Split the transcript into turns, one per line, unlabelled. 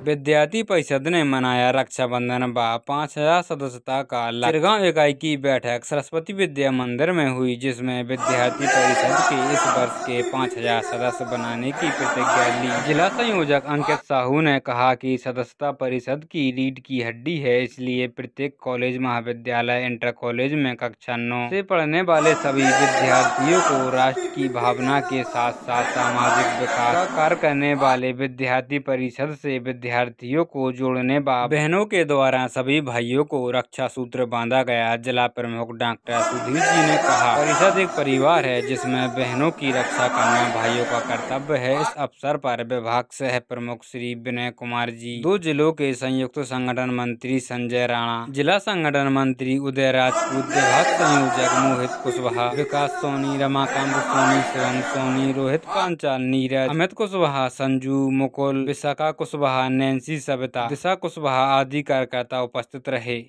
विद्यार्थी परिषद ने मनाया रक्षाबंधन। व पाँच हज़ार सदस्यता का चिरगांव इकाई की बैठक सरस्वती विद्या मंदिर में हुई, जिसमें विद्यार्थी परिषद के इस वर्ष के पाँच हज़ार सदस्य बनाने की प्रतिज्ञा ली। जिला संयोजक अंकित साहू ने कहा कि सदस्यता परिषद की रीढ़ की हड्डी है, इसलिए प्रत्येक कॉलेज, महाविद्यालय, इंटर कॉलेज में कक्षा नौ से पढ़ने वाले सभी विद्यार्थियों को राष्ट्र की भावना के साथ साथ सामाजिक विकास कार्य करने वाले विद्यार्थी परिषद से विद्यार्थियों को जोड़ने व बहनों के द्वारा सभी भाइयों को रक्षा सूत्र बांधा गया, जिला प्रमुख डॉक्टर सुधीर जी ने कहा। परिषद एक परिवार है, जिसमें बहनों की रक्षा करना भाइयों का कर्तव्य है। इस अवसर पर विभाग सह प्रमुख श्री विनय कुमार जी, दो जिलों के संयुक्त संगठन मंत्री संजय राणा, जिला संगठन मंत्री उदय राजपूत, विभाग संयोजक मोहित कुशवाहा, विकास सोनी, रमाकांत सोनी शिवम सोनी, रोहित पांचाल, नीरज, अमित कुशवाहा, संजू मुकुल, विशाखा कुशवाहा नैन्सी सभ्यता दिशा कुशवाहा आदि कार्यकर्ता उपस्थित रहे।